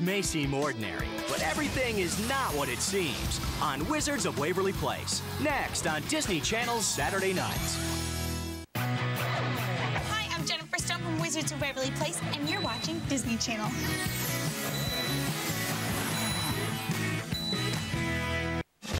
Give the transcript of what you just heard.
May seem ordinary, but everything is not what it seems on Wizards of Waverly Place. Next on Disney Channel's Saturday nights. Hi, I'm Jennifer Stone from Wizards of Waverly Place, and you're watching Disney Channel.